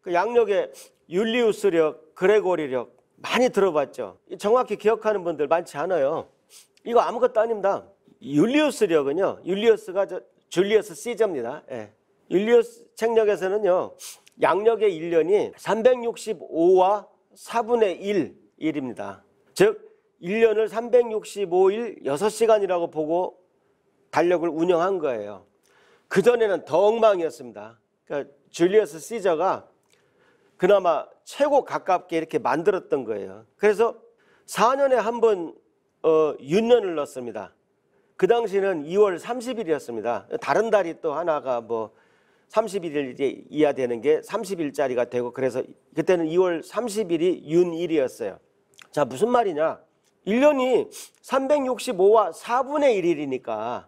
그 양력의 율리우스력, 그레고리력 많이 들어봤죠. 정확히 기억하는 분들 많지 않아요. 이거 아무것도 아닙니다. 율리우스력은요. 율리우스가 저 줄리어스 시저입니다. 예. 율리우스 책력에서는요. 양력의 1년이 365와 4분의 1 일입니다. 즉 1년을 365일 6시간이라고 보고 달력을 운영한 거예요. 그전에는 더 엉망이었습니다. 그러니까 줄리어스 시저가 그나마 최고 가깝게 이렇게 만들었던 거예요. 그래서 4년에 한번 어, 윤년을 넣습니다. 그 당시는 2월 30일이었습니다. 다른 달이 또 하나가 뭐 31일 이하 되는 게 30일짜리가 되고 그래서 그때는 2월 30일이 윤일이었어요. 자, 무슨 말이냐? 1년이 365와 4분의 1일이니까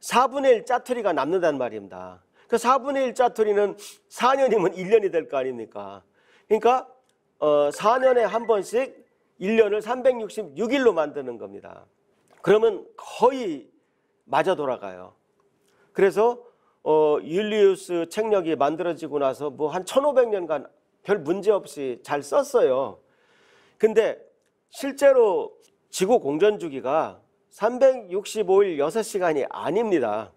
4분의 1 짜투리가 남는다는 말입니다. 그 4분의 1 짜투리는 4년이면 1년이 될 거 아닙니까? 그러니까 어, 4년에 한 번씩 1년을 366일로 만드는 겁니다. 그러면 거의 맞아 돌아가요. 그래서 어, 율리우스 책력이 만들어지고 나서 뭐 한 1500년간 별 문제 없이 잘 썼어요. 근데 실제로 지구 공전 주기가 365일 6시간이 아닙니다.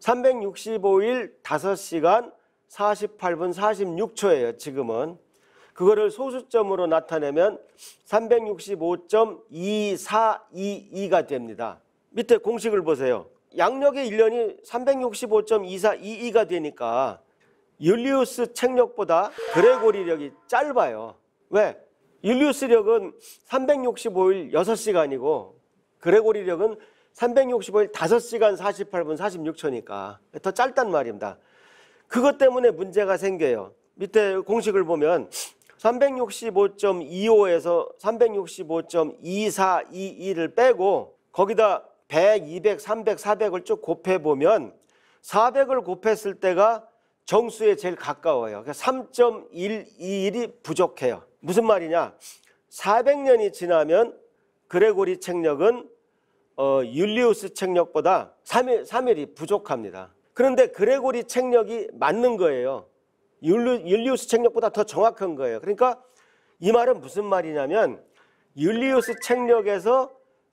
365일 5시간 48분 46초예요, 지금은. 그거를 소수점으로 나타내면 365.2422가 됩니다. 밑에 공식을 보세요. 양력의 1년이 365.2422가 되니까 율리우스 책력보다 그레고리력이 짧아요. 왜? 율리우스력은 365일 6시간이고 그레고리력은 365일 5시간 48분 46초니까 더 짧단 말입니다. 그것 때문에 문제가 생겨요. 밑에 공식을 보면 365.25에서 365.2422를 빼고 거기다 100, 200, 300, 400을 쭉 곱해보면 400을 곱했을 때가 정수에 제일 가까워요. 3.121이 부족해요. 무슨 말이냐? 400년이 지나면 그레고리 책력은 어, 율리우스 책력보다 3일, 3일이 부족합니다. 그런데 그레고리 책력이 맞는 거예요. 율리, 우스 책력보다 더 정확한 거예요. 그러니까 이 말은 무슨 말이냐면 율리우스 책력에서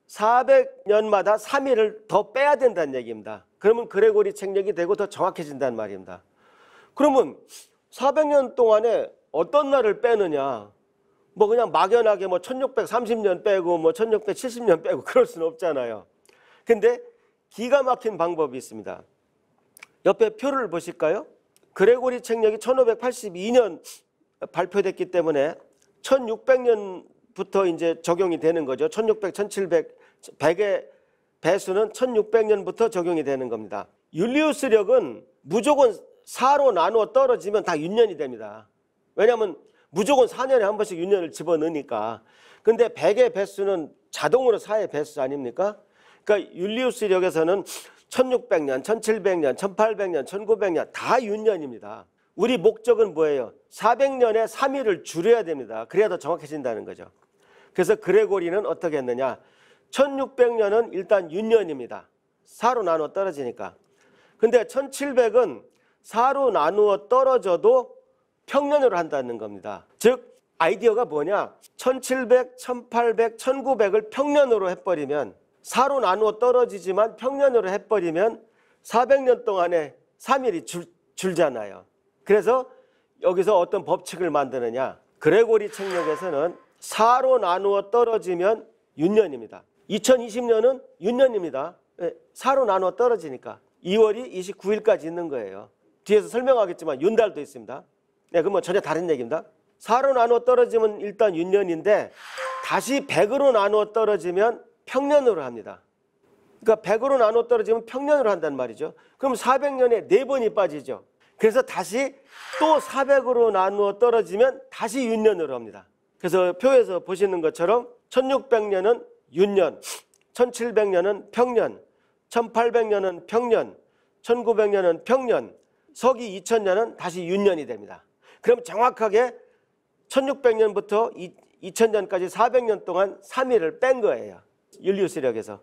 400년마다 3일을 더 빼야 된다는 얘기입니다. 그러면 그레고리 책력이 되고 더 정확해진다는 말입니다. 그러면 400년 동안에 어떤 날을 빼느냐? 뭐 그냥 막연하게 뭐 1630년 빼고 뭐 1670년 빼고 그럴 수는 없잖아요. 근데 기가 막힌 방법이 있습니다. 옆에 표를 보실까요? 그레고리 책력이 1582년 발표됐기 때문에 1600년부터 이제 적용이 되는 거죠. 1600, 1700, 100의 배수는 1600년부터 적용이 되는 겁니다. 율리우스력은 무조건 4로 나누어 떨어지면 다 윤년이 됩니다. 왜냐하면 무조건 4년에 한 번씩 윤년을 집어넣으니까. 근데 100의 배수는 자동으로 4의 배수 아닙니까? 그러니까 율리우스력에서는 1600년, 1700년, 1800년, 1900년 다 윤년입니다. 우리 목적은 뭐예요? 400년에 3일을 줄여야 됩니다. 그래야 더 정확해진다는 거죠. 그래서 그레고리는 어떻게 했느냐? 1600년은 일단 윤년입니다. 4로 나누어 떨어지니까. 근데 1700은 4로 나누어 떨어져도 평년으로 한다는 겁니다. 즉 아이디어가 뭐냐? 1700, 1800, 1900을 평년으로 해버리면 4로 나누어 떨어지지만 평년으로 해버리면 400년 동안에 3일이 줄, 줄잖아요. 그래서 여기서 어떤 법칙을 만드느냐. 그레고리 책력에서는 4로 나누어 떨어지면 윤년입니다. 2020년은 윤년입니다. 4로 나누어 떨어지니까 2월이 29일까지 있는 거예요. 뒤에서 설명하겠지만 윤달도 있습니다. 네, 그건 뭐 전혀 다른 얘기입니다. 4로 나누어 떨어지면 일단 윤년인데 다시 100으로 나누어 떨어지면 평년으로 합니다. 그러니까 100으로 나눠 떨어지면 평년으로 한단 말이죠. 그럼 400년에 4번이 빠지죠. 그래서 다시 또 400으로 나누어 떨어지면 다시 윤년으로 합니다. 그래서 표에서 보시는 것처럼 1600년은 윤년, 1700년은 평년, 1800년은 평년, 1900년은 평년, 서기 2000년은 다시 윤년이 됩니다. 그럼 정확하게 1600년부터 2000년까지 400년 동안 3일을 뺀 거예요. 율리우스력에서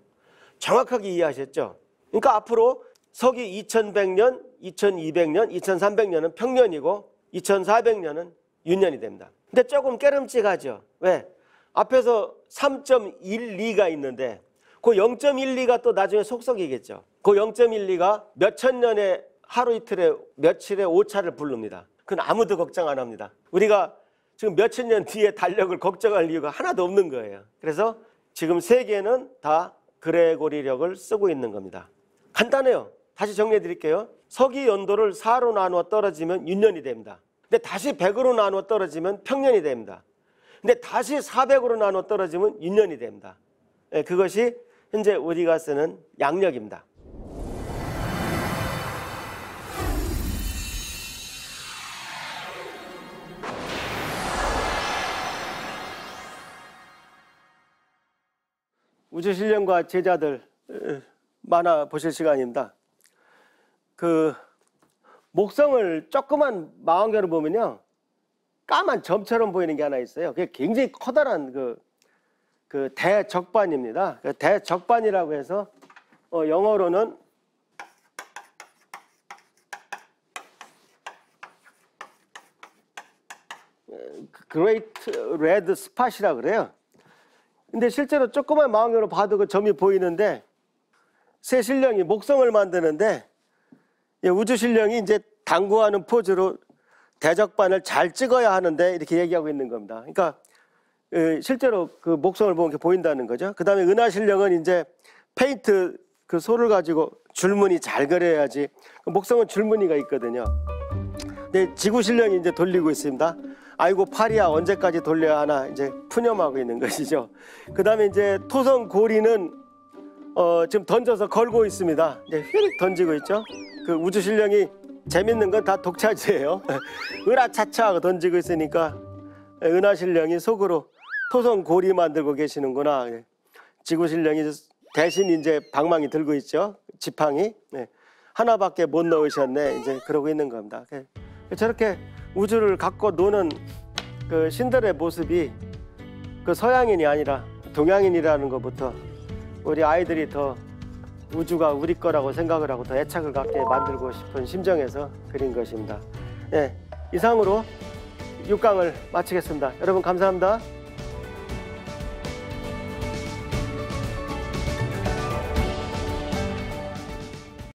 정확하게 이해하셨죠? 그러니까 앞으로 서기 2100년, 2200년, 2300년은 평년이고 2400년은 윤년이 됩니다. 근데 조금 깨름직하죠. 왜? 앞에서 3.12가 있는데 그 0.12가 또 나중에 속속이겠죠. 그 0.12가 몇 천 년에 하루 이틀에 며칠에 오차를 부릅니다. 그건 아무도 걱정 안 합니다. 우리가 지금 몇 천 년 뒤에 달력을 걱정할 이유가 하나도 없는 거예요. 그래서 지금 세계는 다 그레고리력을 쓰고 있는 겁니다. 간단해요. 다시 정리해 드릴게요. 서기 연도를 4로 나누어 떨어지면 윤년이 됩니다. 근데 다시 100으로 나누어 떨어지면 평년이 됩니다. 근데 다시 400으로 나누어 떨어지면 윤년이 됩니다. 예, 그것이 현재 우리가 쓰는 양력입니다. 우주신령과 제자들 에, 만화 보실 시간입니다. 그 목성을 조그만 망원경으로 보면요. 까만 점처럼 보이는 게 하나 있어요. 그게 굉장히 커다란 그, 그 대적반입니다. 그 대적반이라고 해서 어, 영어로는 Great Red Spot이라 그래요. 근데 실제로 조그만 망원경으로 봐도 그 점이 보이는데 새 신령이 목성을 만드는데 예, 우주 신령이 이제 당구하는 포즈로 대적반을 잘 찍어야 하는데 이렇게 얘기하고 있는 겁니다. 그러니까 예, 실제로 그 목성을 보면 이렇게 보인다는 거죠. 그 다음에 은하 신령은 이제 페인트 그 솔을 가지고 줄무늬 잘 그려야지. 그 목성은 줄무늬가 있거든요. 네, 지구 신령이 이제 돌리고 있습니다. 아이고 팔이야 언제까지 돌려야 하나 이제 푸념하고 있는 것이죠. 그 다음에 이제 토성 고리는 어, 지금 던져서 걸고 있습니다. 이제 휘릭 던지고 있죠. 그 우주 신령이 재밌는 건 다 독차지예요. 으라차차 하고 던지고 있으니까 은하 신령이 속으로 토성 고리 만들고 계시는구나. 지구 신령이 대신 이제 방망이 들고 있죠. 지팡이 네. 하나밖에 못 넣으셨네. 이제 그러고 있는 겁니다. 저렇게 우주를 갖고 노는 그 신들의 모습이 그 서양인이 아니라 동양인이라는 것부터 우리 아이들이 더 우주가 우리 거라고 생각을 하고 더 애착을 갖게 만들고 싶은 심정에서 그린 것입니다. 네, 이상으로 6강을 마치겠습니다. 여러분 감사합니다.